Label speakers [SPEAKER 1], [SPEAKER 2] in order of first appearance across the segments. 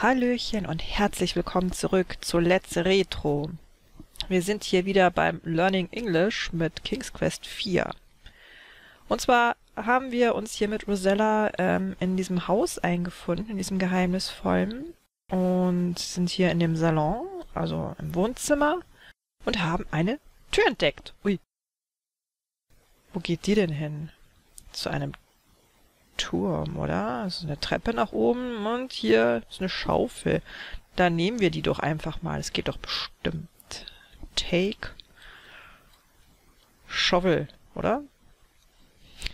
[SPEAKER 1] Hallöchen und herzlich willkommen zurück zu Let's Retro. Wir sind hier wieder beim Learning English mit King's Quest 4. Und zwar haben wir uns hier mit Rosella ähm, in diesem Haus eingefunden, in diesem geheimnisvollen, und sind hier in dem Salon, also im Wohnzimmer, und haben eine Tür entdeckt. Ui. Wo geht die denn hin? Zu einem Turm, oder? Das ist eine Treppe nach oben und hier ist eine Schaufel. Da nehmen wir die doch einfach mal. Es geht doch bestimmt. Take Shovel, oder?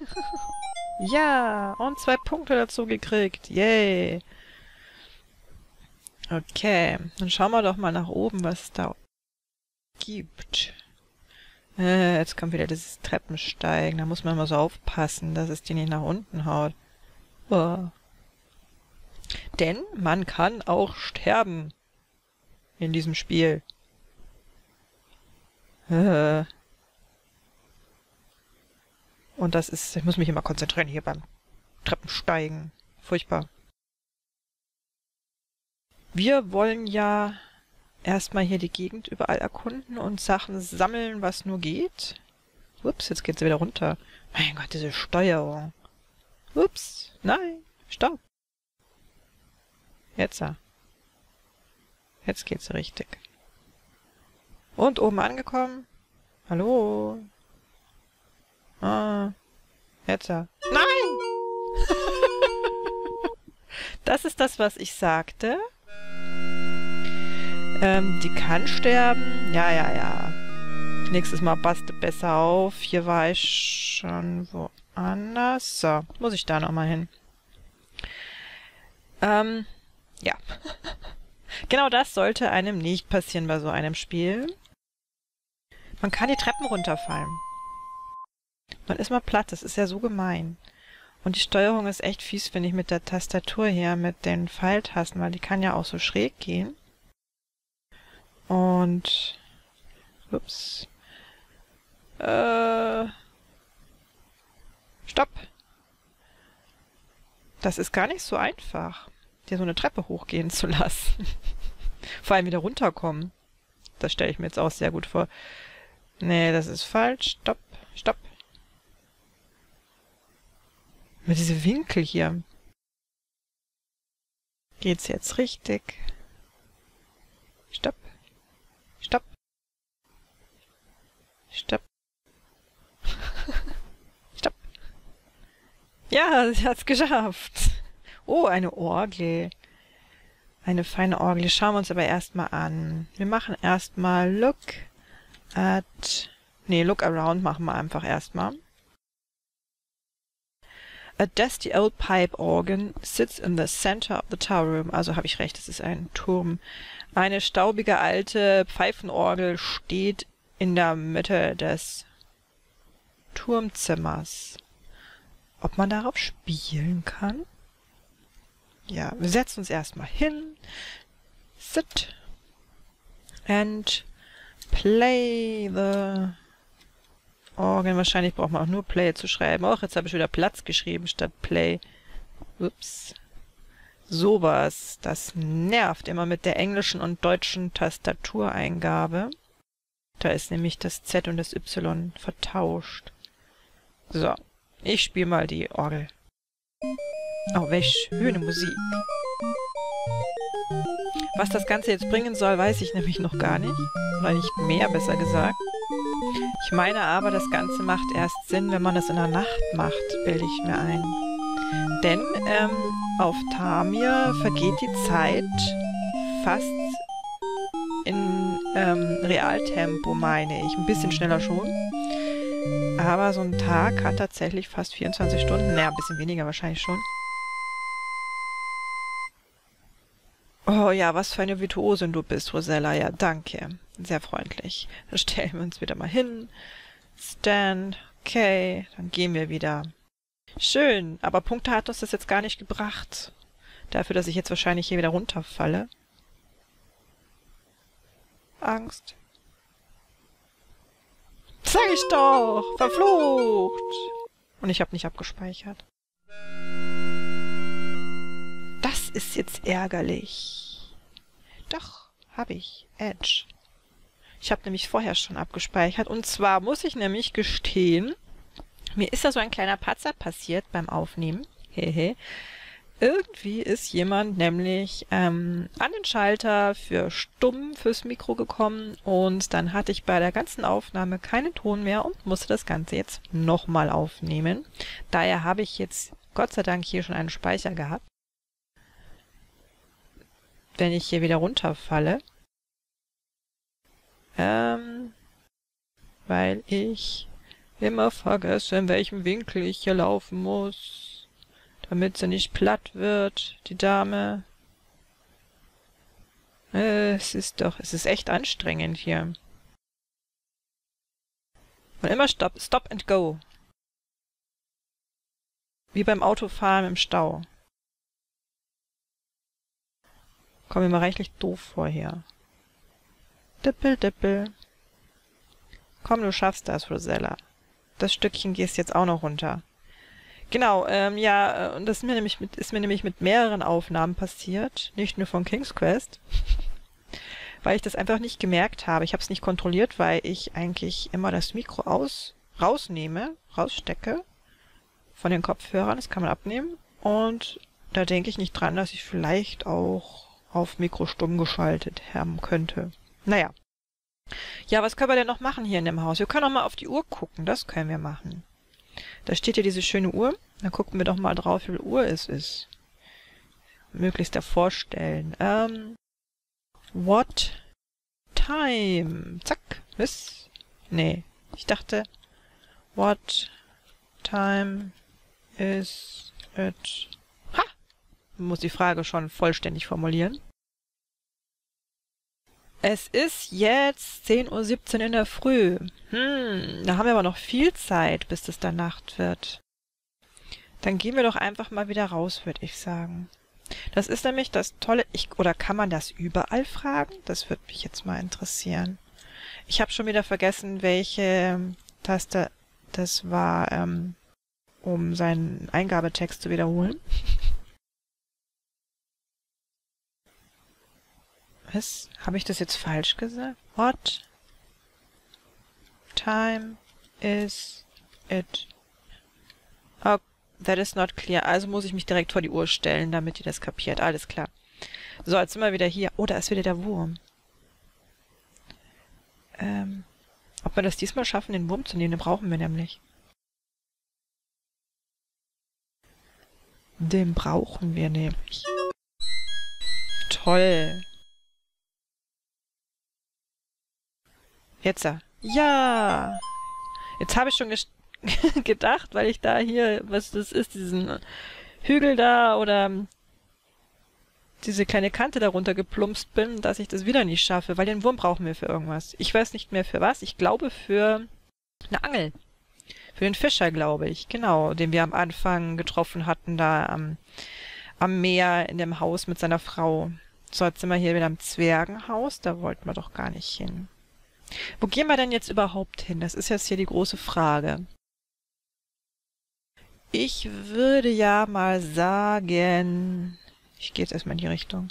[SPEAKER 1] ja, und zwei Punkte dazu gekriegt. Yay. Okay, dann schauen wir doch mal nach oben, was es da gibt. Äh, jetzt kommt wieder dieses Treppensteigen. Da muss man mal so aufpassen, dass es die nicht nach unten haut. Oh. Denn man kann auch sterben in diesem Spiel. Äh. Und das ist, ich muss mich immer konzentrieren hier beim Treppensteigen. Furchtbar. Wir wollen ja erstmal hier die Gegend überall erkunden und Sachen sammeln, was nur geht. Ups, jetzt geht sie wieder runter. Mein Gott, diese Steuerung. Ups, nein, stopp. Jetzt. Jetzt geht's richtig. Und oben angekommen. Hallo. Ah, jetzt. Nein! das ist das, was ich sagte. Ähm, die kann sterben. Ja, ja, ja. Nächstes Mal passt besser auf. Hier war ich schon woanders. So, muss ich da nochmal hin. Ähm, ja. genau das sollte einem nicht passieren bei so einem Spiel. Man kann die Treppen runterfallen. Man ist mal platt, das ist ja so gemein. Und die Steuerung ist echt fies, finde ich, mit der Tastatur hier, mit den Pfeiltasten, weil die kann ja auch so schräg gehen. Und ups. Äh, stopp. Das ist gar nicht so einfach, dir so eine Treppe hochgehen zu lassen. vor allem wieder runterkommen. Das stelle ich mir jetzt auch sehr gut vor. Nee, das ist falsch. Stopp, stopp. Mit diese Winkel hier. Geht's jetzt richtig? Stopp. Stopp. Stopp. Stopp. Ja, sie hat's geschafft. Oh, eine Orgel. Eine feine Orgel. Schauen wir uns aber erstmal an. Wir machen erstmal Look at... Nee, Look Around machen wir einfach erstmal. A dusty old pipe organ sits in the center of the tower room. Also habe ich recht, es ist ein Turm. Eine staubige alte Pfeifenorgel steht in der Mitte des Turmzimmers. Ob man darauf spielen kann? Ja, wir setzen uns erstmal hin. Sit. And play the organ. Wahrscheinlich braucht man auch nur play zu schreiben. Och, jetzt habe ich wieder Platz geschrieben statt play. Ups. Sowas, das nervt immer mit der englischen und deutschen Tastatureingabe. Da ist nämlich das Z und das Y vertauscht. So, ich spiele mal die Orgel. Oh, welch schöne Musik. Was das Ganze jetzt bringen soll, weiß ich nämlich noch gar nicht. Oder nicht mehr, besser gesagt. Ich meine aber, das Ganze macht erst Sinn, wenn man es in der Nacht macht, bilde ich mir ein. Denn ähm, auf Tamir vergeht die Zeit fast in ähm, Realtempo, meine ich. Ein bisschen schneller schon. Aber so ein Tag hat tatsächlich fast 24 Stunden. Naja, ein bisschen weniger wahrscheinlich schon. Oh ja, was für eine Virtuosin du bist, Rosella. Ja, danke. Sehr freundlich. Dann stellen wir uns wieder mal hin. Stand. Okay, dann gehen wir wieder. Schön, aber Punkte hat uns das jetzt gar nicht gebracht. Dafür, dass ich jetzt wahrscheinlich hier wieder runterfalle. Angst. Sag ich doch! Verflucht! Und ich habe nicht abgespeichert. Ist jetzt ärgerlich. Doch, habe ich. Edge. Ich habe nämlich vorher schon abgespeichert. Und zwar muss ich nämlich gestehen, mir ist da so ein kleiner Patzer passiert beim Aufnehmen. Hehe. Irgendwie ist jemand nämlich ähm, an den Schalter für stumm fürs Mikro gekommen und dann hatte ich bei der ganzen Aufnahme keinen Ton mehr und musste das Ganze jetzt nochmal aufnehmen. Daher habe ich jetzt Gott sei Dank hier schon einen Speicher gehabt. Wenn ich hier wieder runterfalle. Ähm, weil ich immer vergesse, in welchem Winkel ich hier laufen muss damit sie nicht platt wird, die Dame. Äh, es ist doch, es ist echt anstrengend hier. Und immer Stop, Stop and Go. Wie beim Autofahren im Stau. Komm mir mal reichlich doof vor hier. Dippel, dippel. Komm, du schaffst das, Rosella. Das Stückchen gehst jetzt auch noch runter. Genau, ähm, ja, äh, und das ist mir, nämlich mit, ist mir nämlich mit mehreren Aufnahmen passiert, nicht nur von King's Quest, weil ich das einfach nicht gemerkt habe. Ich habe es nicht kontrolliert, weil ich eigentlich immer das Mikro aus rausnehme, rausstecke von den Kopfhörern, das kann man abnehmen und da denke ich nicht dran, dass ich vielleicht auch auf Mikro stumm geschaltet haben könnte. Naja. Ja, was können wir denn noch machen hier in dem Haus? Wir können auch mal auf die Uhr gucken, das können wir machen. Da steht ja diese schöne Uhr. Dann gucken wir doch mal drauf, wie viel Uhr es ist. Möglichst vorstellen. Ähm, what time? Zack. Was? Nee. Ich dachte, what time is it? Muss die Frage schon vollständig formulieren. Es ist jetzt 10.17 Uhr in der Früh. Hm, da haben wir aber noch viel Zeit, bis es dann Nacht wird. Dann gehen wir doch einfach mal wieder raus, würde ich sagen. Das ist nämlich das Tolle. Ich, oder kann man das überall fragen? Das würde mich jetzt mal interessieren. Ich habe schon wieder vergessen, welche Taste das war, ähm, um seinen Eingabetext zu wiederholen. Was? Habe ich das jetzt falsch gesagt? What time is it? Oh, that is not clear. Also muss ich mich direkt vor die Uhr stellen, damit ihr das kapiert. Alles klar. So, jetzt sind wir wieder hier. Oh, da ist wieder der Wurm. Ähm, ob wir das diesmal schaffen, den Wurm zu nehmen, den brauchen wir nämlich. Den brauchen wir nämlich. Toll. Jetzt. Ja. Jetzt habe ich schon gedacht, weil ich da hier, was das ist, diesen Hügel da oder diese kleine Kante darunter geplumpst bin, dass ich das wieder nicht schaffe, weil den Wurm brauchen wir für irgendwas. Ich weiß nicht mehr für was. Ich glaube für eine Angel. Für den Fischer, glaube ich. Genau, den wir am Anfang getroffen hatten, da am, am Meer in dem Haus mit seiner Frau. So, jetzt sind wir hier wieder im Zwergenhaus. Da wollten wir doch gar nicht hin. Wo gehen wir denn jetzt überhaupt hin? Das ist jetzt hier die große Frage. Ich würde ja mal sagen, ich gehe jetzt erstmal in die Richtung.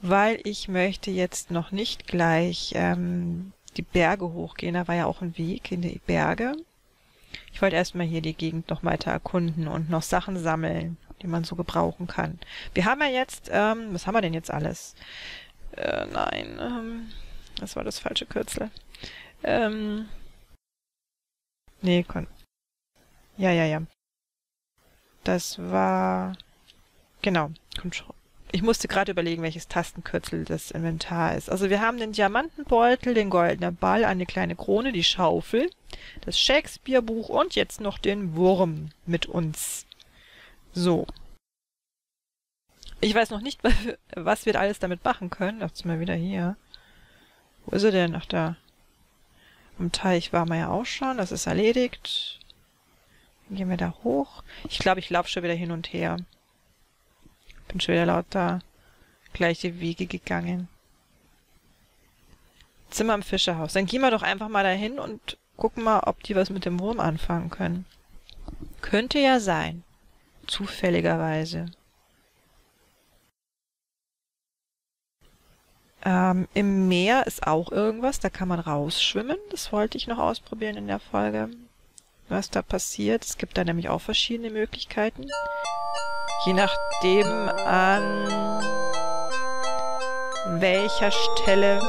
[SPEAKER 1] Weil ich möchte jetzt noch nicht gleich ähm, die Berge hochgehen. Da war ja auch ein Weg in die Berge. Ich wollte erstmal hier die Gegend noch weiter erkunden und noch Sachen sammeln, die man so gebrauchen kann. Wir haben ja jetzt, ähm, was haben wir denn jetzt alles? Äh, nein, ähm, das war das falsche Kürzel. Ähm, nee, kon ja, ja, ja. Das war, genau, Control. Ich musste gerade überlegen, welches Tastenkürzel das Inventar ist. Also wir haben den Diamantenbeutel, den goldenen Ball, eine kleine Krone, die Schaufel, das Shakespeare-Buch und jetzt noch den Wurm mit uns. So. Ich weiß noch nicht, was wir alles damit machen können. Jetzt mal wieder hier. Wo ist er denn? Ach, da. Am Teich waren wir ja auch schon. Das ist erledigt. Dann gehen wir da hoch. Ich glaube, ich laufe schon wieder hin und her. Bin schon wieder lauter gleiche Wege gegangen. Zimmer im Fischerhaus. Dann gehen wir doch einfach mal dahin und gucken mal, ob die was mit dem Wurm anfangen können. Könnte ja sein. zufälligerweise. Ähm, Im Meer ist auch irgendwas, da kann man rausschwimmen. Das wollte ich noch ausprobieren in der Folge, was da passiert. Es gibt da nämlich auch verschiedene Möglichkeiten. Je nachdem an welcher Stelle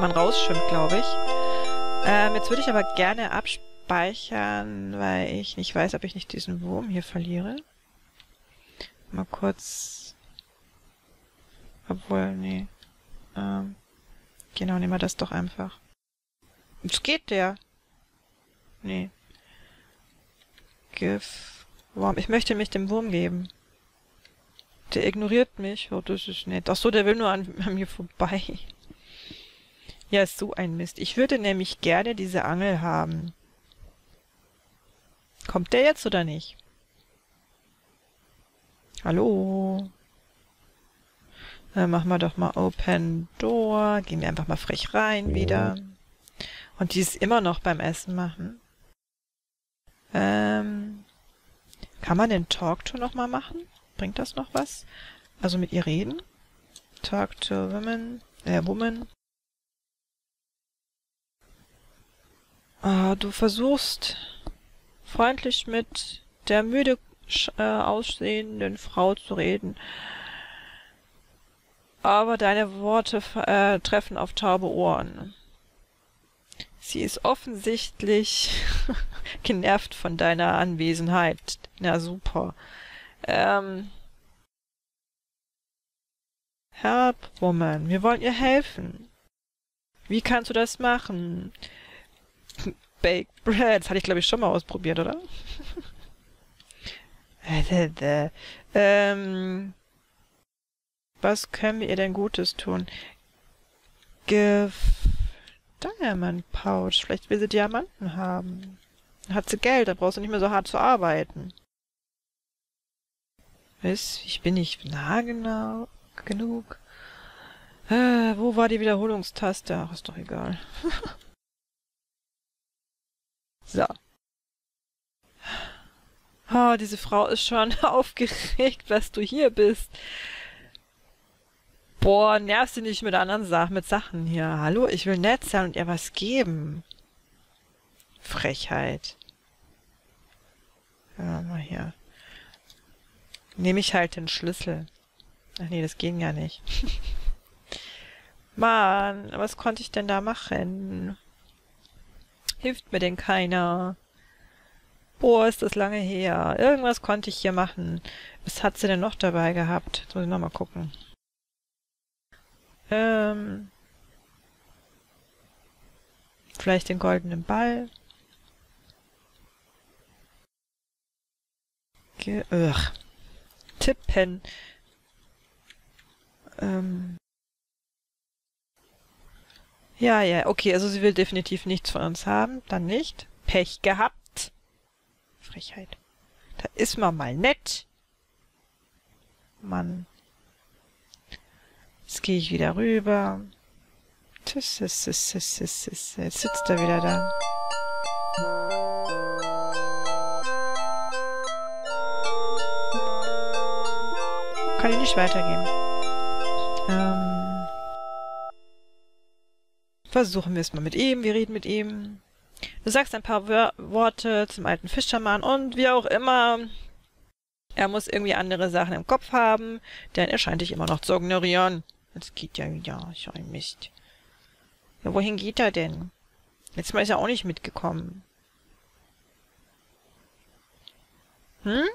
[SPEAKER 1] man rausschwimmt, glaube ich. Ähm, jetzt würde ich aber gerne abspeichern, weil ich nicht weiß, ob ich nicht diesen Wurm hier verliere. Mal kurz obwohl, nee. Ähm, genau, nehmen wir das doch einfach. Jetzt geht der. Nee. GIF. Wurm. Ich möchte mich dem Wurm geben. Der ignoriert mich. Oh, das ist nett. Ach so, der will nur an, an mir vorbei. Ja, ist so ein Mist. Ich würde nämlich gerne diese Angel haben. Kommt der jetzt oder nicht? Hallo? Dann machen wir doch mal Open Door. Gehen wir einfach mal frech rein wieder. Und die ist immer noch beim Essen machen. Ähm, kann man den Talk to noch mal machen? Bringt das noch was? Also mit ihr reden? Talk to women, äh, woman. Ah, du versuchst freundlich mit der müde äh, aussehenden Frau zu reden aber deine Worte äh, treffen auf taube Ohren. Sie ist offensichtlich genervt von deiner Anwesenheit. Na super. Ähm, Help, Woman, wir wollen ihr helfen. Wie kannst du das machen? Baked Bread, das hatte ich glaube ich schon mal ausprobiert, oder? ähm, was können wir ihr denn Gutes tun? Give Diamond Pouch. Vielleicht will sie Diamanten haben. Dann hat sie Geld, da brauchst du nicht mehr so hart zu arbeiten. Was? Ich bin nicht nah genau genug. Äh, wo war die Wiederholungstaste? Ach, ist doch egal. so. Oh, diese Frau ist schon aufgeregt, dass du hier bist. Boah, nervst du nicht mit anderen Sachen, mit Sachen hier. Hallo, ich will nett sein und ihr was geben. Frechheit. Ja, mal hier. Nehme ich halt den Schlüssel. Ach nee, das ging ja nicht. Mann, was konnte ich denn da machen? Hilft mir denn keiner? Boah, ist das lange her. Irgendwas konnte ich hier machen. Was hat sie denn noch dabei gehabt? Muss ich nochmal gucken. Ähm, vielleicht den goldenen Ball. Ge Ugh. Tippen. Ähm. Ja, ja, okay, also sie will definitiv nichts von uns haben. Dann nicht. Pech gehabt. Frechheit. Da ist man mal nett. Mann. Jetzt gehe ich wieder rüber. Jetzt sitzt er wieder da. Kann ich nicht weitergehen. Ähm, versuchen wir es mal mit ihm. Wir reden mit ihm. Du sagst ein paar Wör Worte zum alten Fischermann und wie auch immer. Er muss irgendwie andere Sachen im Kopf haben, denn er scheint dich immer noch zu ignorieren. Das geht ja wieder. So ein Mist. Ja, wohin geht er denn? Letztes Mal ist er auch nicht mitgekommen. Hm?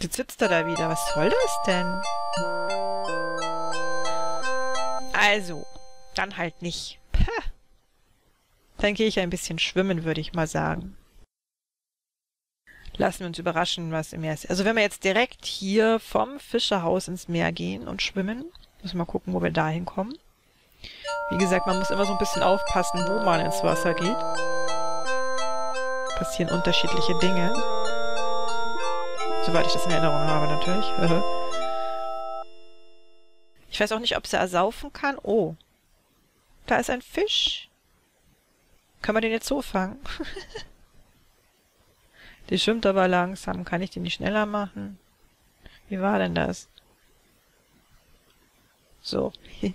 [SPEAKER 1] Jetzt sitzt er da wieder. Was soll das denn? Also, dann halt nicht. Dann gehe ich ein bisschen schwimmen, würde ich mal sagen lassen wir uns überraschen, was im Meer ist. Also wenn wir jetzt direkt hier vom Fischerhaus ins Meer gehen und schwimmen, müssen wir mal gucken, wo wir da hinkommen. Wie gesagt, man muss immer so ein bisschen aufpassen, wo man ins Wasser geht. Passieren unterschiedliche Dinge. Soweit ich das in Erinnerung habe, natürlich. ich weiß auch nicht, ob sie ersaufen kann. Oh. Da ist ein Fisch. Können wir den jetzt so fangen? Die schwimmt aber langsam. Kann ich die nicht schneller machen? Wie war denn das? So.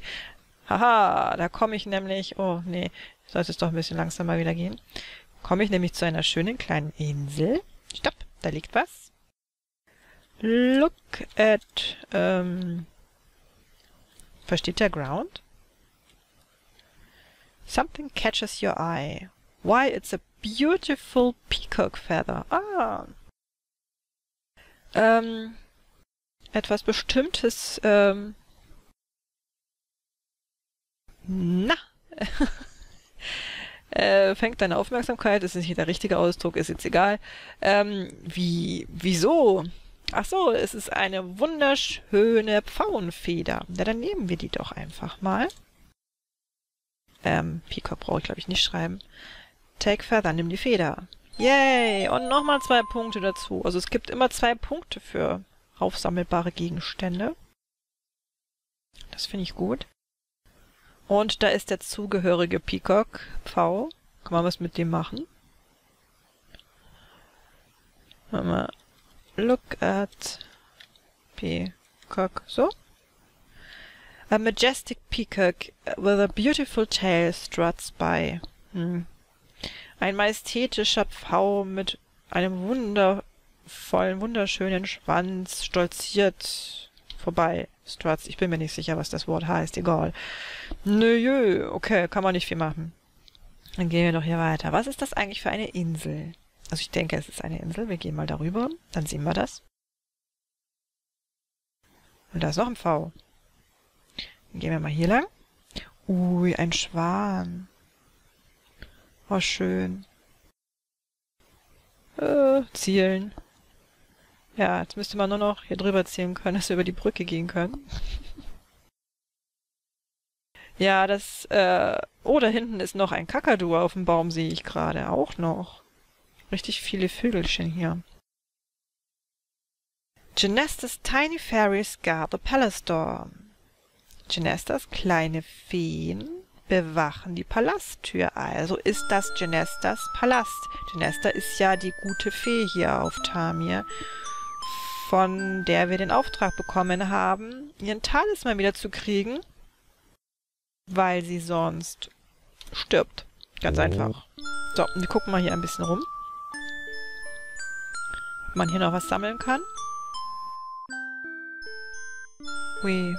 [SPEAKER 1] Haha, da komme ich nämlich... Oh, nee. Sollte es doch ein bisschen langsamer wieder gehen. Komme ich nämlich zu einer schönen kleinen Insel. Stopp, da liegt was. Look at... Ähm, versteht der Ground? Something catches your eye. Why, it's a beautiful peacock feather. Ah. Ähm, etwas Bestimmtes, ähm, na, äh, fängt deine Aufmerksamkeit, ist nicht der richtige Ausdruck, ist jetzt egal. Ähm, wie, wieso? Ach so, es ist eine wunderschöne Pfauenfeder. Ja, dann nehmen wir die doch einfach mal. Ähm, Peacock brauche ich glaube ich nicht schreiben. Take Feather, nimm die Feder. Yay! Und nochmal zwei Punkte dazu. Also es gibt immer zwei Punkte für aufsammelbare Gegenstände. Das finde ich gut. Und da ist der zugehörige Peacock V. Kann man was mit dem machen? Mal look at Peacock. So. A majestic peacock with a beautiful tail struts by. Hm. Ein majestätischer Pfau mit einem wundervollen, wunderschönen Schwanz stolziert vorbei. Struts, ich bin mir nicht sicher, was das Wort heißt, egal. Nö, okay, kann man nicht viel machen. Dann gehen wir doch hier weiter. Was ist das eigentlich für eine Insel? Also ich denke, es ist eine Insel. Wir gehen mal darüber, dann sehen wir das. Und da ist noch ein V. Dann gehen wir mal hier lang. Ui, ein Schwan. Oh, schön. Äh, zielen. Ja, jetzt müsste man nur noch hier drüber ziehen können, dass wir über die Brücke gehen können. ja, das, äh, oh, da hinten ist noch ein Kakadu auf dem Baum, sehe ich gerade. Auch noch. Richtig viele Vögelchen hier. Genestas tiny fairies guard the palace door. Genestas kleine Feen bewachen die Palasttür. Also ist das Genestas Palast. Genesta ist ja die gute Fee hier auf Tamir von der wir den Auftrag bekommen haben, ihren Talisman wieder zu kriegen, weil sie sonst stirbt. Ganz oh. einfach. So, wir gucken mal hier ein bisschen rum. Ob man hier noch was sammeln kann. Ui.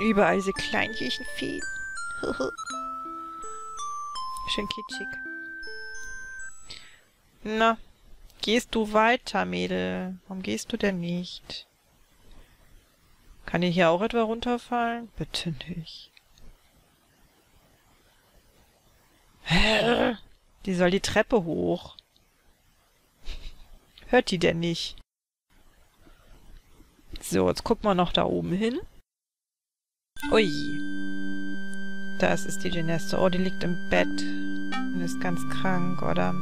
[SPEAKER 1] Überall diese kleinen Feen. Schön kitschig. Na, Gehst du weiter, Mädel? Warum gehst du denn nicht? Kann dir hier auch etwa runterfallen? Bitte nicht. Die soll die Treppe hoch. Hört die denn nicht? So, jetzt gucken wir noch da oben hin. Ui. Das ist die Geneste. Oh, die liegt im Bett. Und ist ganz krank, oder?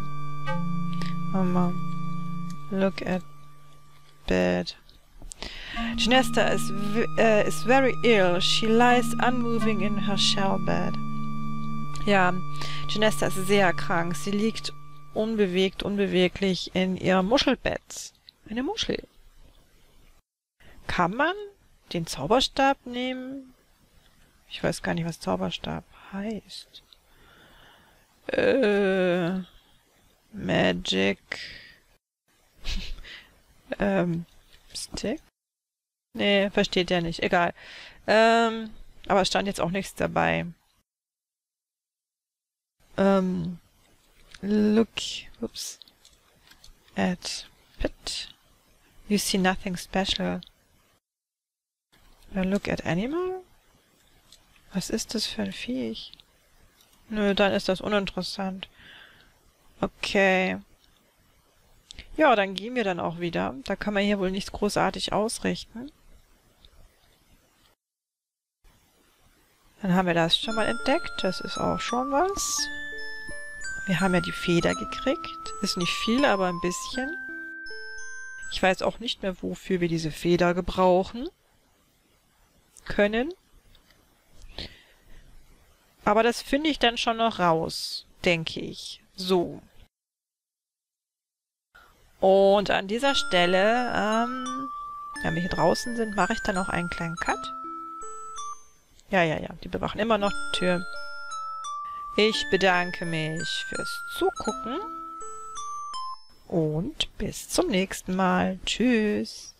[SPEAKER 1] Mama. Look at bed. Genesta is, uh, is very ill. She lies unmoving in her shell bed. Ja, Genesta ist sehr krank. Sie liegt unbewegt, unbeweglich in ihrem Muschelbett. Eine Muschel. Kann man den Zauberstab nehmen? Ich weiß gar nicht, was Zauberstab heißt. Äh, Magic ähm, Stick? Nee, versteht ja nicht. Egal. Ähm, aber es stand jetzt auch nichts dabei. Ähm, look, oops, at pit. You see nothing special. Oder look at animal? Was ist das für ein Viech? Nö, dann ist das uninteressant. Okay. Ja, dann gehen wir dann auch wieder. Da kann man hier wohl nichts großartig ausrichten. Dann haben wir das schon mal entdeckt. Das ist auch schon was. Wir haben ja die Feder gekriegt. Ist nicht viel, aber ein bisschen. Ich weiß auch nicht mehr, wofür wir diese Feder gebrauchen können. Aber das finde ich dann schon noch raus, denke ich. So. Und an dieser Stelle, ähm, wenn wir hier draußen sind, mache ich dann auch einen kleinen Cut. Ja, ja, ja, die bewachen immer noch die Tür. Ich bedanke mich fürs Zugucken und bis zum nächsten Mal. Tschüss.